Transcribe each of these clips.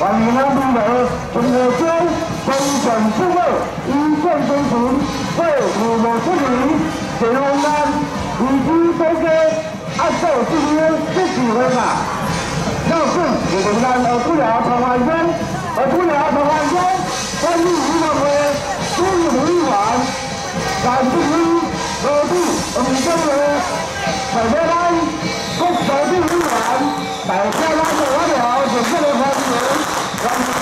欢迎咱旅游从河州分享智慧，一线生存，为父母子女解难难，以及多些按照自己自己回法。要是我们咱而不了台湾人，而不了台湾人，关于娱乐会，都有一晚，感谢你，我们我们这个大家来，国手的一晚。大家拉住我了，就这么 Yalnız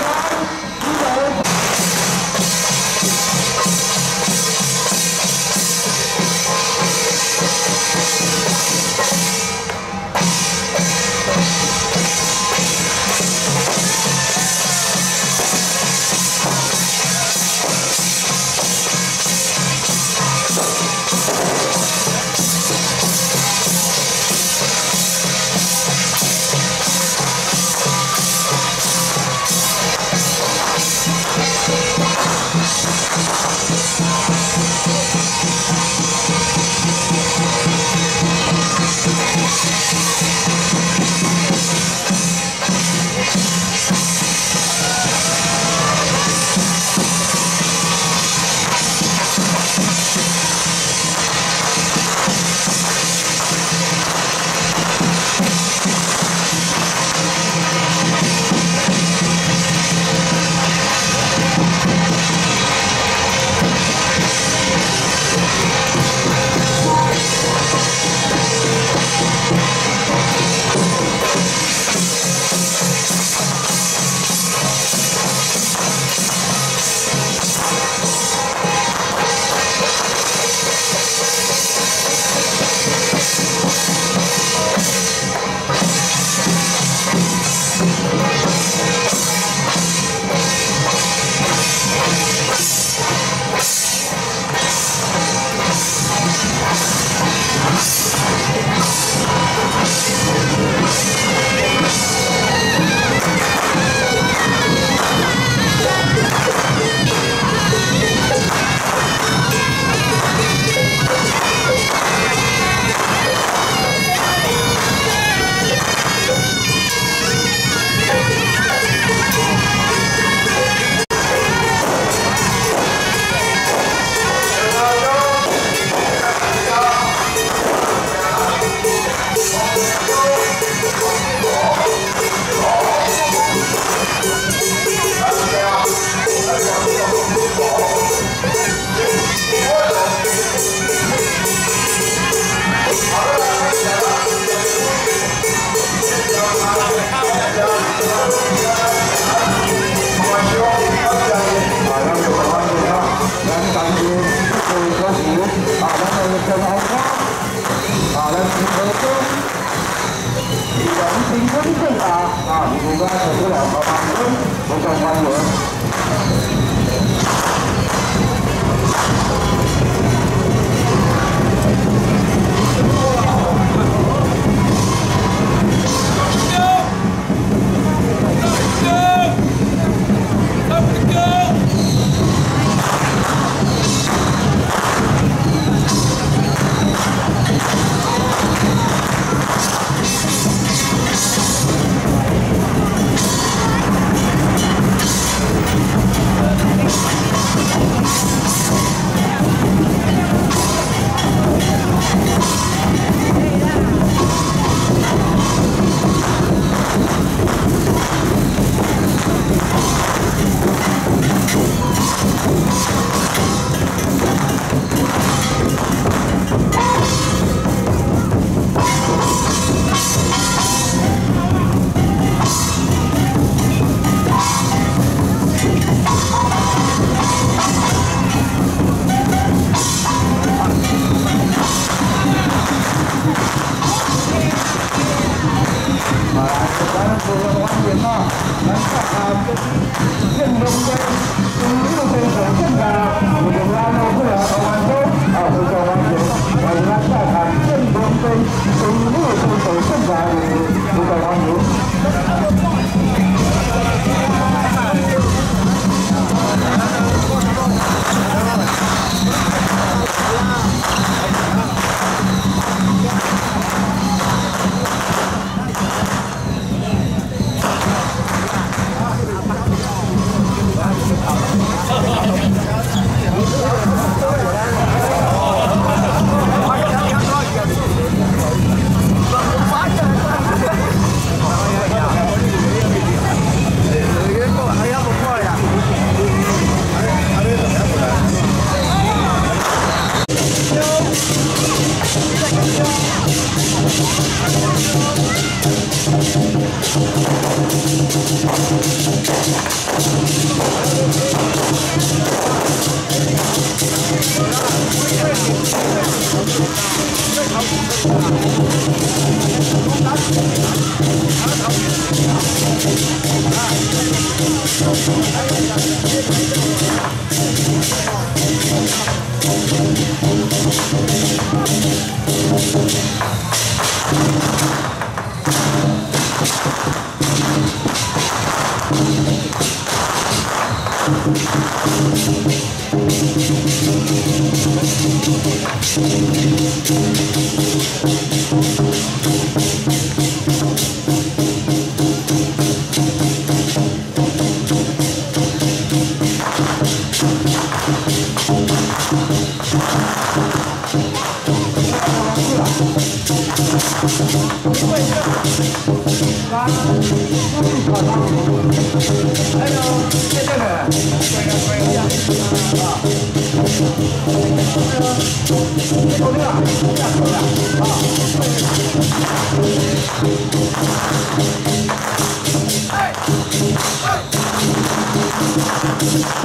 ra thì cái nào mà ăn cũng không ăn nữa. you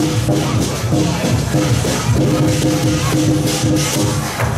Thank you.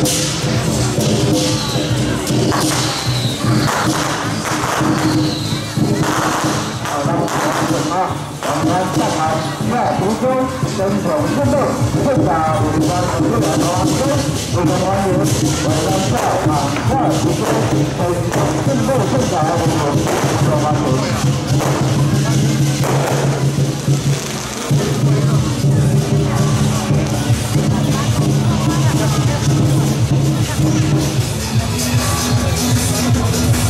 好，那我们准备呢？我们下面，因为读书跟什么？真的不会打。我们一般读书，我们老师，家，哪怕读书，奋斗，挣钱了，我们，我们，我们，我。Música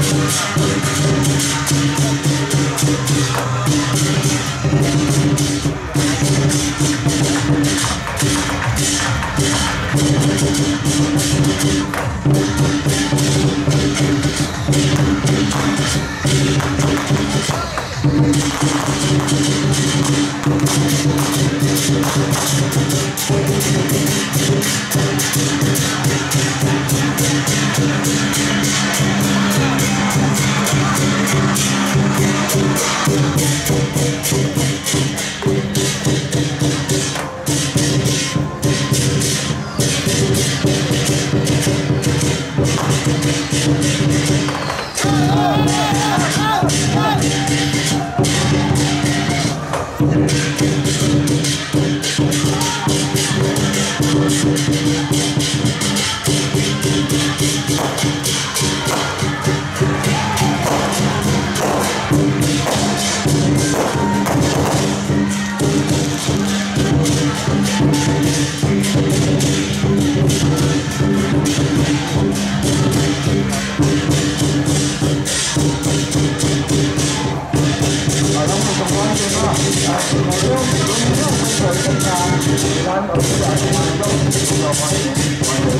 I'm one of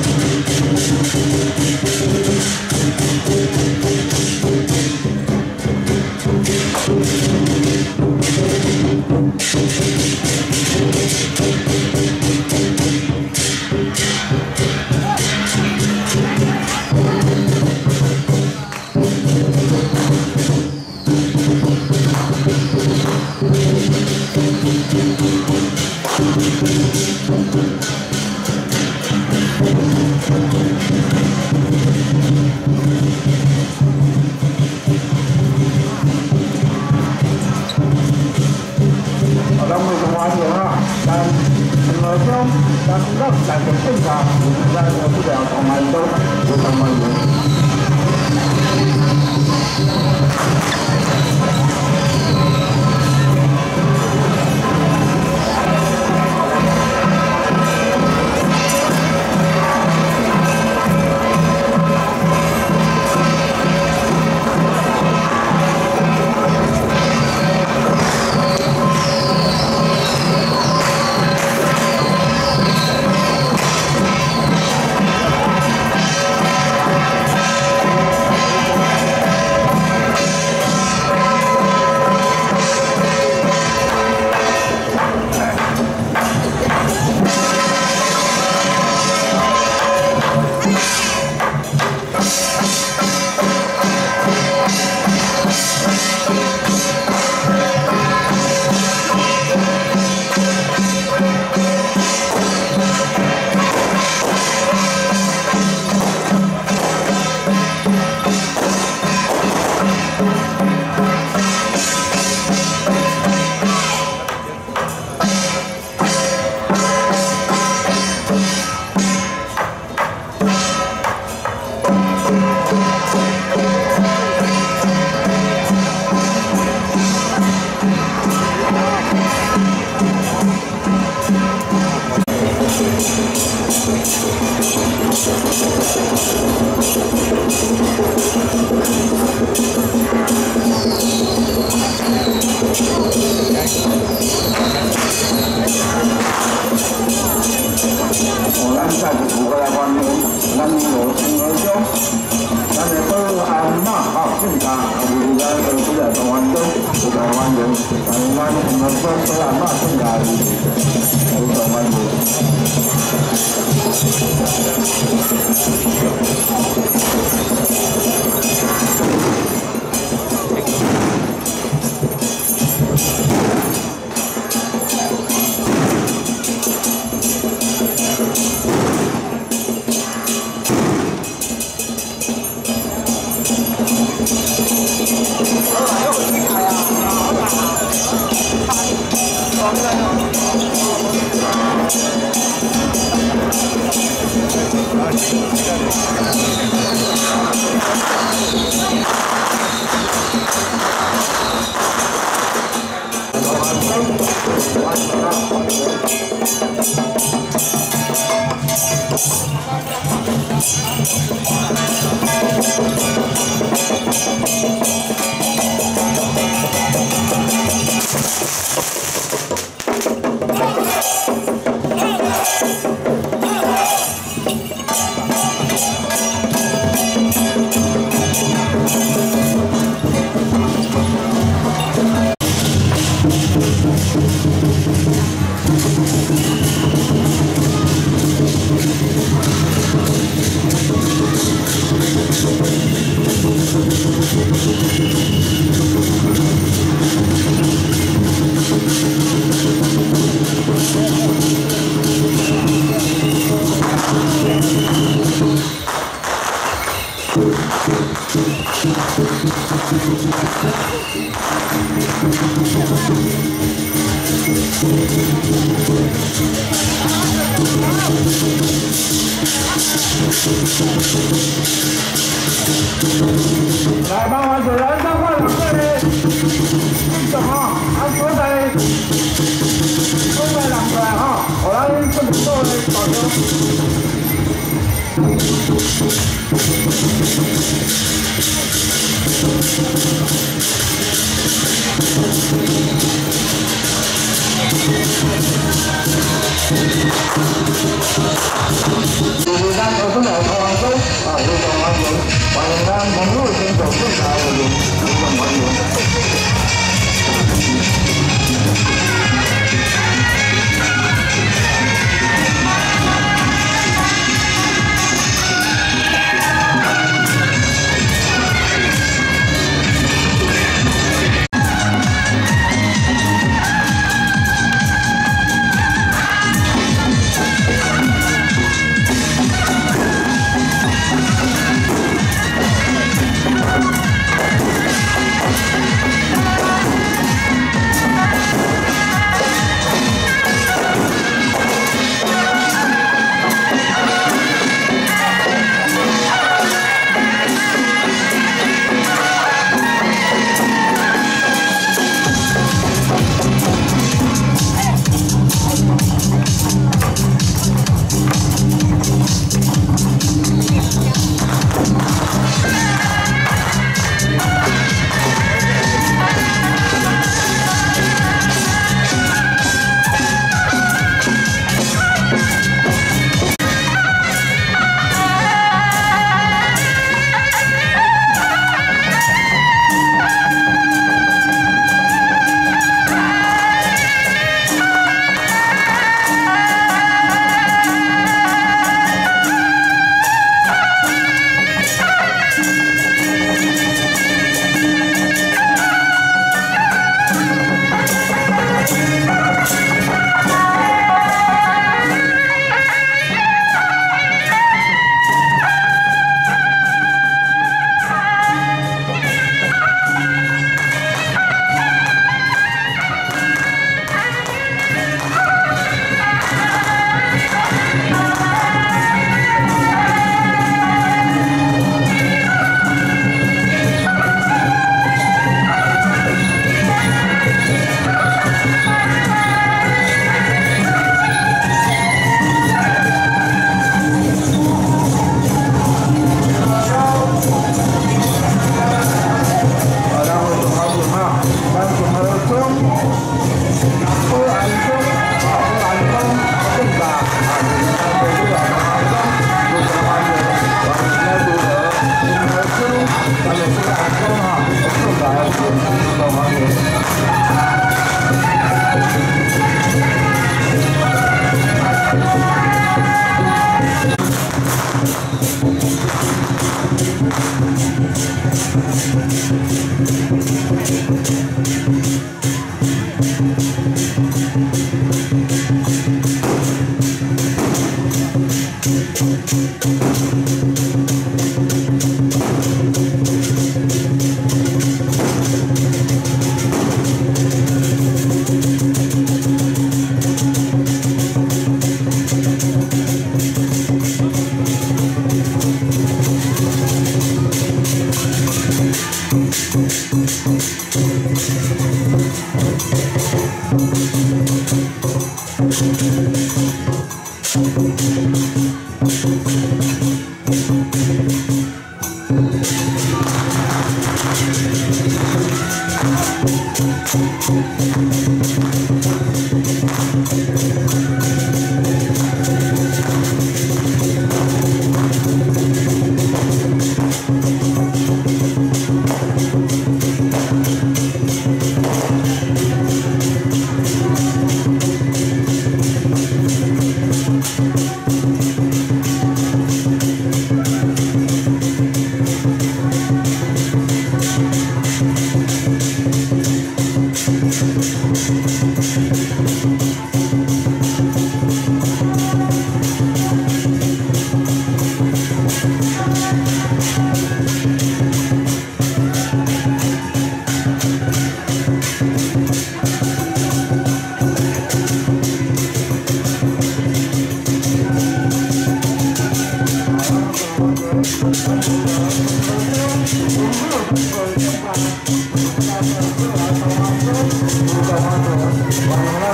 the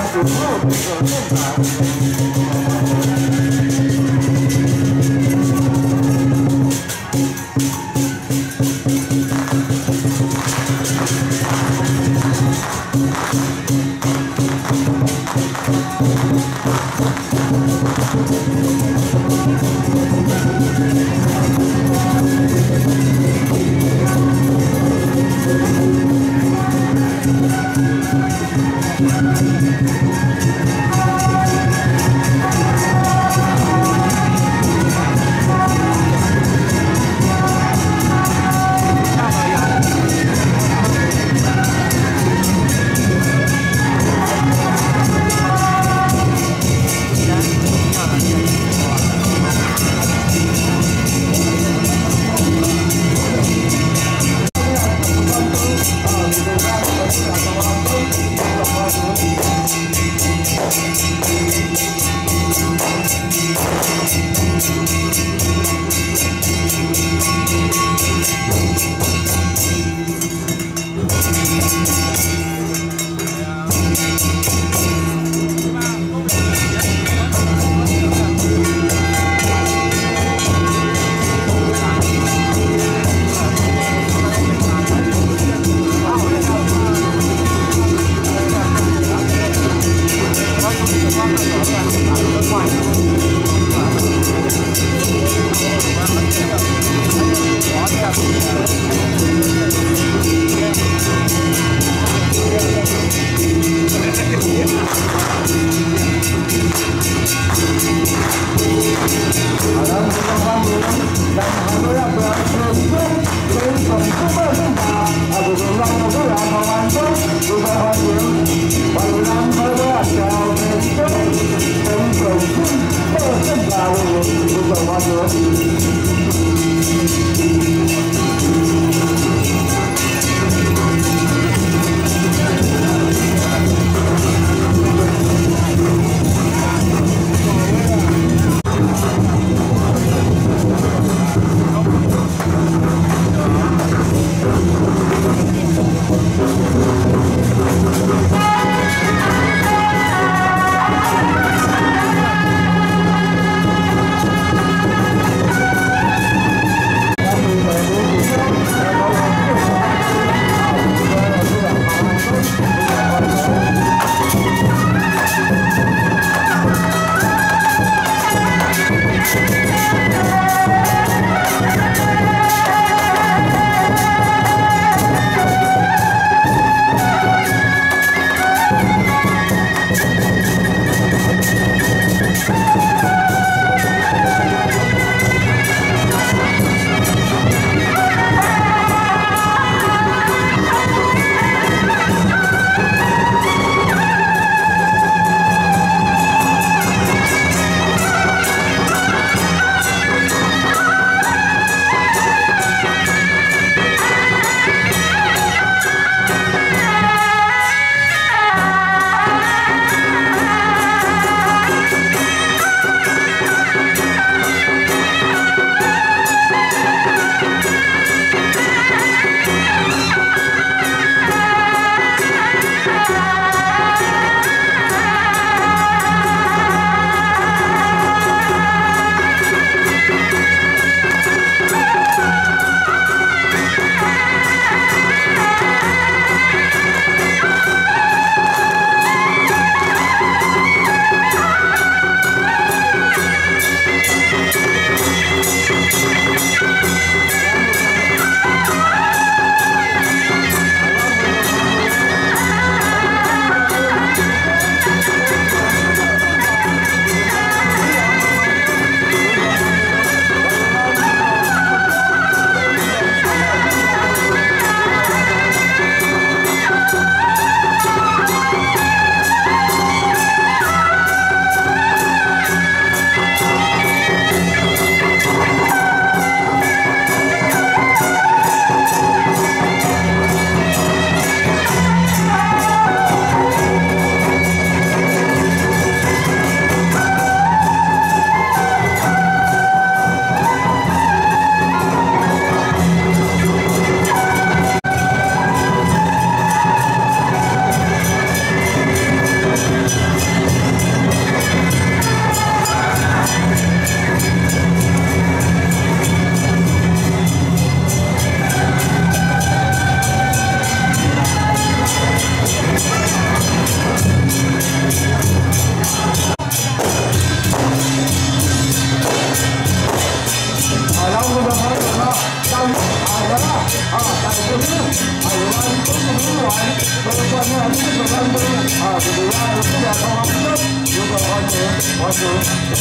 Thank you.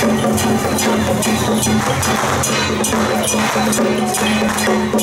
Thank you.